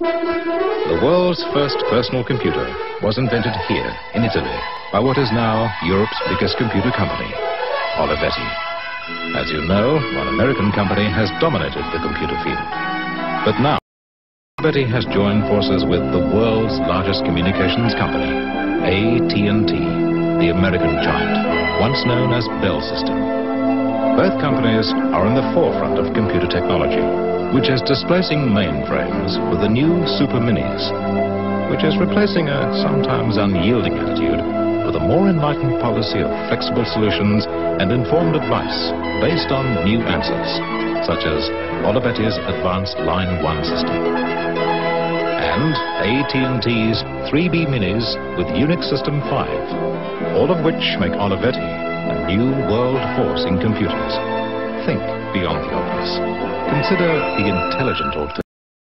The world's first personal computer was invented here in Italy by what is now Europe's biggest computer company, Olivetti. As you know, one American company has dominated the computer field. But now, Olivetti has joined forces with the world's largest communications company, AT&T, the American giant, once known as Bell System. Both companies are in the forefront of computer technology, which is displacing mainframes with the new Super Minis, which is replacing a sometimes unyielding attitude with a more enlightened policy of flexible solutions and informed advice based on new answers, such as Olivetti's advanced Line 1 system and AT&T's 3B Minis with Unix System 5, all of which make Olivetti a new world force in computers. Think beyond the obvious. Consider the intelligent alternative.